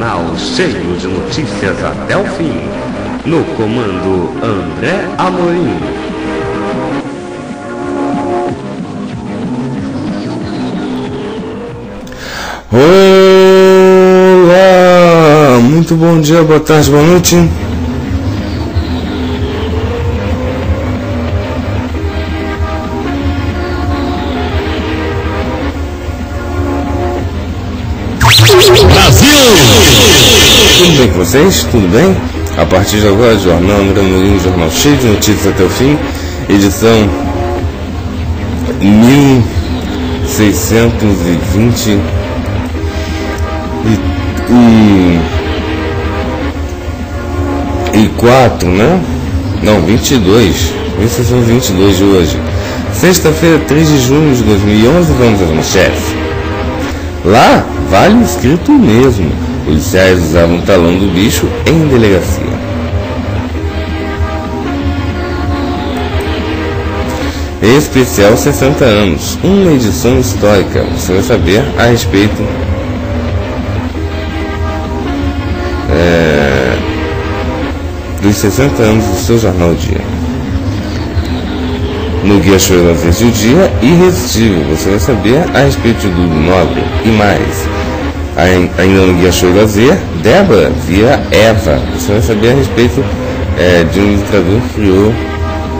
Jornal cheio de notícias até o fim. No comando André Amorim. Olá! Muito bom dia, boa tarde, boa noite. Tudo bem com vocês? Tudo bem? A partir de agora, Jornal André jornal cheio de notícias até o fim, edição 1620 e, e, e 4, né? Não, 22. 1622 de hoje. Sexta-feira, 3 de junho de 2011, vamos às manchetes. Lá, vale o escrito mesmo. Policiais usavam talão do bicho em delegacia. Especial 60 anos, uma edição histórica. Você vai saber a respeito é, dos 60 anos do seu Jornal Dia. No Guia Show Lazer do Dia, Irresistível. Você vai saber a respeito do Nobre e mais. Ainda no Guia Show Lazer, Débora via Eva. Você vai saber a respeito é, de um ilustrador que criou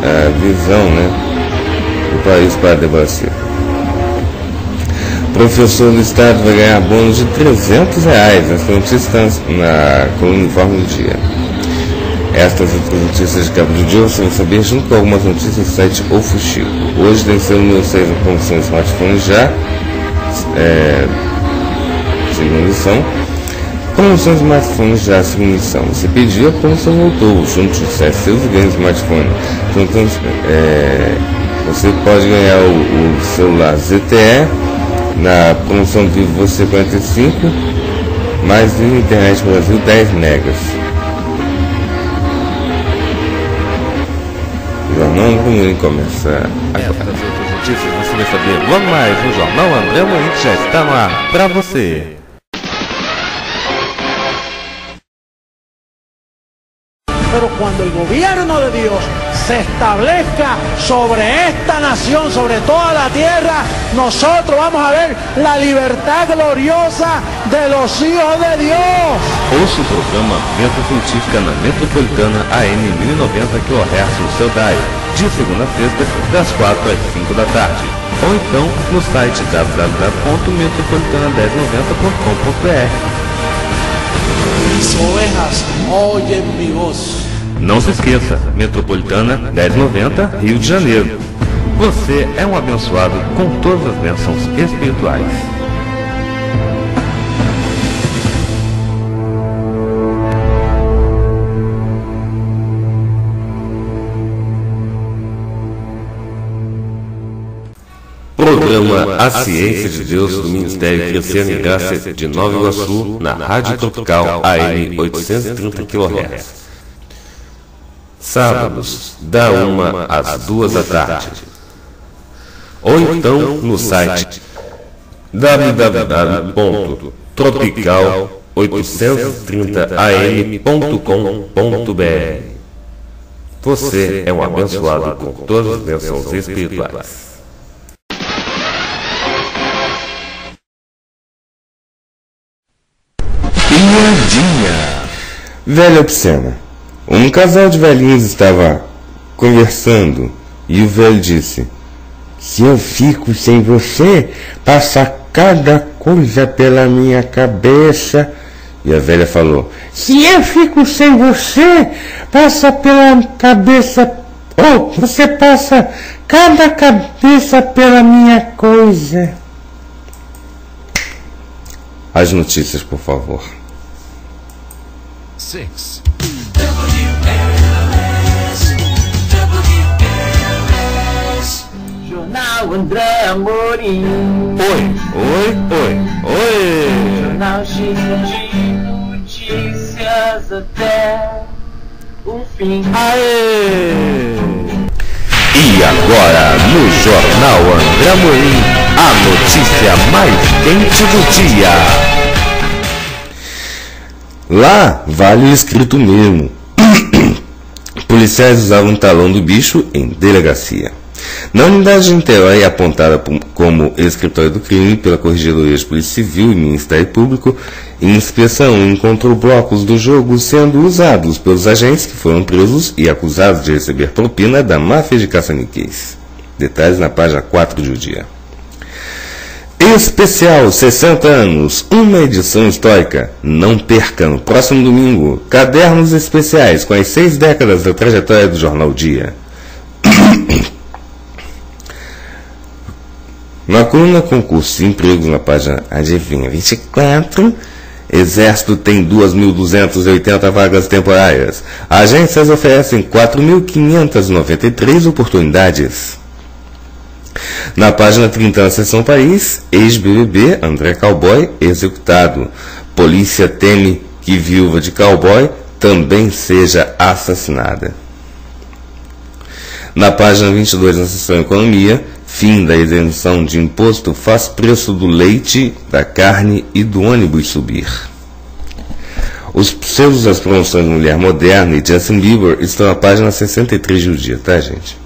a visão né, do país para Débora Silva. Professor do Estado vai ganhar bônus de 300 reais. Essa notícia está na coluna Informe do Dia. Estas outras notícias de cabo do dia você vai saber junto com algumas notícias do site O Fuxico. Hoje tem sido número 6 da promoção de smartphones já. É, segunda edição. Promoção de smartphones já segunda edição. Você pediu, a promoção voltou. Junto sucesso, seus ganhos de smartphone. Então, é, você pode ganhar o, o, celular ZTE na promoção Vivo Você 45 mais Vivo Internet Brasil 10 megas. Jornal Morim começa agora. Essas outras notícias você vai saber logo mais no Jornal André que já está no ar para você. Pero cuando el gobierno de Dios se establezca sobre esta nación, sobre toda la tierra, nosotros vamos a ver la libertad gloriosa de los hijos de Dios. Ouça o programa Venta Científica na Metropolitana AM 1090 kHz no seu de segunda a sexta, das 4 às 5 da tarde. Ou então no site www.metropolitana1090.com.br. Mis ovejas oyen mi voz. Não se esqueça, Metropolitana 1090, Rio de Janeiro. Você é um abençoado com todas as bênçãos espirituais. Programa A Ciência de Deus do Ministério Crescendo em Graça de Nova Iguaçu, na Rádio Tropical AM 830 kHz. Sábados, da 1 às 2 da tarde. Ou então no site www.tropical830am.com.br. Você é um abençoado com todas as bênçãos espirituais. Piadinha. Velha obscena. Um casal de velhinhos estava conversando e o velho disse: Se eu fico sem você, passa cada coisa pela minha cabeça. E a velha falou: Se eu fico sem você, passa pela cabeça. Oh, você passa cada cabeça pela minha coisa. As notícias, por favor. Six. Jornal André Amorim. Oi, oi, oi, oi. Jornal cheio de notícias até o fim. Aê! E agora, no Jornal André Amorim, a notícia mais quente do dia. Lá vale o escrito mesmo. Policiais usavam talão do bicho em delegacia. Na unidade de Niterói, apontada como escritório do crime pela Corregedoria de Polícia Civil e Ministério Público, inspeção encontrou blocos do jogo sendo usados pelos agentes que foram presos e acusados de receber propina da máfia de caça-níqueis. Detalhes na página 4 de O Dia. Especial 60 anos, uma edição histórica. Não perca no próximo domingo. Cadernos especiais com as seis décadas da trajetória do Jornal Dia. Na coluna concursos de empregos, na página Adivinha 24, Exército tem 2.280 vagas temporárias. Agências oferecem 4.593 oportunidades. Na página 30 na seção País, ex-BBB André Cowboy executado. Polícia teme que viúva de cowboy também seja assassinada. Na página 22 na seção Economia, fim da isenção de imposto faz preço do leite, da carne e do ônibus subir. Os selos das promoções Mulher Moderna e Justin Bieber estão na página 63 do dia, tá gente?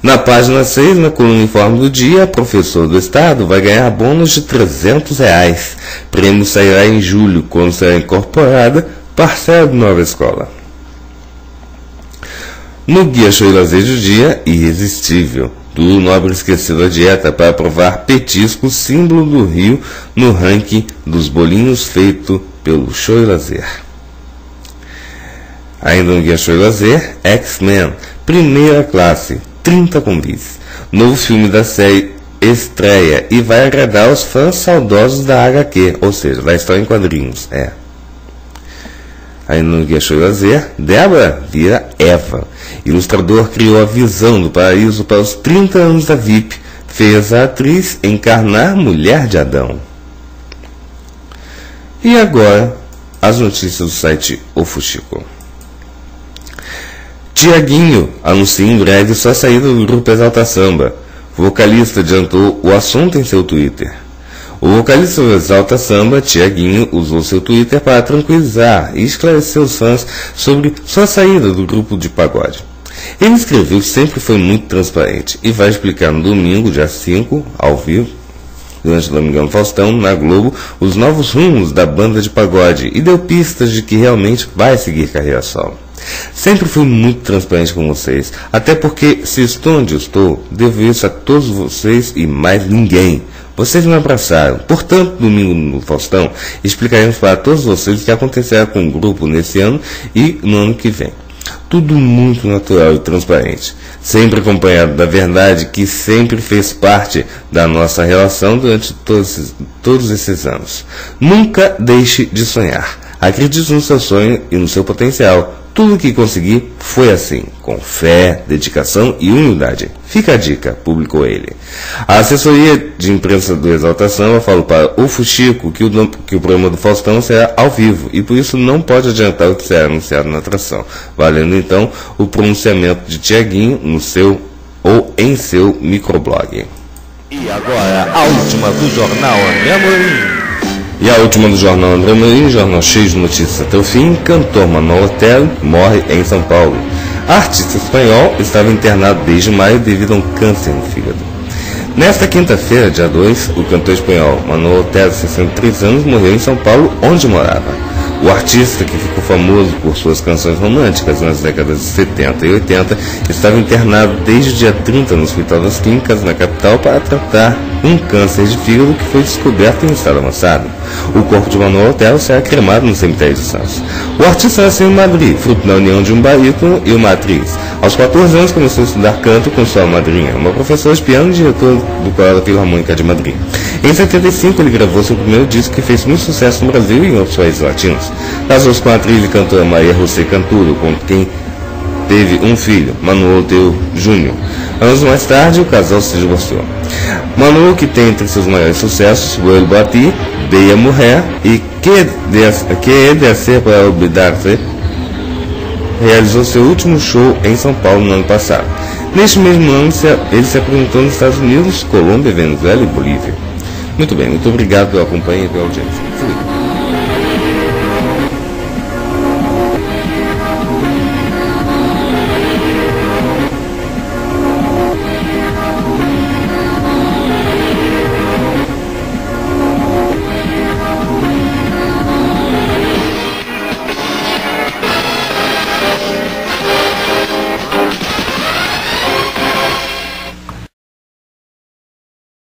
Na página 6, na coluna Informe do Dia, professor do Estado vai ganhar bônus de 300 reais. Prêmio sairá em julho, quando será incorporada parcela de nova escola. No Guia Show e Lazer do Dia, Irresistível. Do Nobre esqueceu a dieta para provar petisco, símbolo do Rio, no ranking dos bolinhos feito pelo Show e Lazer. Ainda no Guia Show e Lazer, X-Men, primeira classe, 30 combis. Novo filme da série estreia e vai agradar os fãs saudosos da HQ, ou seja, da história em quadrinhos. É. Ainda no Guia Show Lazer, Débora vira Eva. Ilustrador criou a visão do paraíso para os 30 anos da VIP. Fez a atriz encarnar Mulher de Adão. E agora, as notícias do site O Fuxico. Tiaguinho anuncia em breve sua saída do grupo Exalta Samba. O vocalista adiantou o assunto em seu Twitter. O vocalista do Exalta Samba, Tiaguinho, usou seu Twitter para tranquilizar e esclarecer os fãs sobre sua saída do grupo de pagode. Ele escreveu que sempre foi muito transparente e vai explicar no domingo, dia 5, ao vivo, durante o Domingão Faustão, na Globo, os novos rumos da banda de pagode e deu pistas de que realmente vai seguir carreira solo. Sempre fui muito transparente com vocês, até porque se estou onde estou, devo isso a todos vocês e mais ninguém. Vocês me abraçaram. Portanto, domingo no Faustão, explicaremos para todos vocês o que acontecerá com o grupo nesse ano e no ano que vem. Tudo muito natural e transparente, sempre acompanhado da verdade que sempre fez parte da nossa relação durante todos esses, todos esses anos. Nunca deixe de sonhar. Acredite no seu sonho e no seu potencial. Tudo o que consegui foi assim, com fé, dedicação e humildade. Fica a dica, publicou ele. A assessoria de imprensa do Exalta Samba falou para o Fuxico que o, que o programa do Faustão será ao vivo e por isso não pode adiantar o que será anunciado na atração, valendo então o pronunciamento de Tiaguinho no seu ou em seu microblog. E agora, a última do Jornal Amorim. E a última do jornal André Marinho, jornal cheio de notícias até o fim, cantor Manuel Otero morre em São Paulo. A artista espanhol estava internado desde maio devido a um câncer no fígado. Nesta quinta-feira, dia 2, o cantor espanhol Manuel Otero, 63 anos, morreu em São Paulo, onde morava. O artista, que ficou famoso por suas canções românticas nas décadas de 70 e 80, estava internado desde o dia 30 no Hospital das Clínicas, na capital, para tratar um câncer de fígado que foi descoberto em estado avançado. O corpo de Manuel Otero será cremado no cemitério de Santos. O artista nasceu em Madrid, fruto da união de um barítono e uma atriz. Aos 14 anos começou a estudar canto com sua madrinha, uma professora de piano e diretor do Coral da Filarmônica de Madrid. Em 75 ele gravou seu primeiro disco que fez muito sucesso no Brasil e em outros países latinos. Casou-se com a atriz e cantora Maria José Canturo, com quem teve um filho, Manuel Teu Júnior. Anos mais tarde, o casal se divorciou. Manuel, que tem entre seus maiores sucessos Vuelvo Bati, Deia Mulher e Que de, Ser para Olvidar-se, realizou seu último show em São Paulo no ano passado. Neste mesmo ano, ele se apresentou nos Estados Unidos, Colômbia, Venezuela e Bolívia. Muito bem, muito obrigado pela companhia e pela audiência. Fui.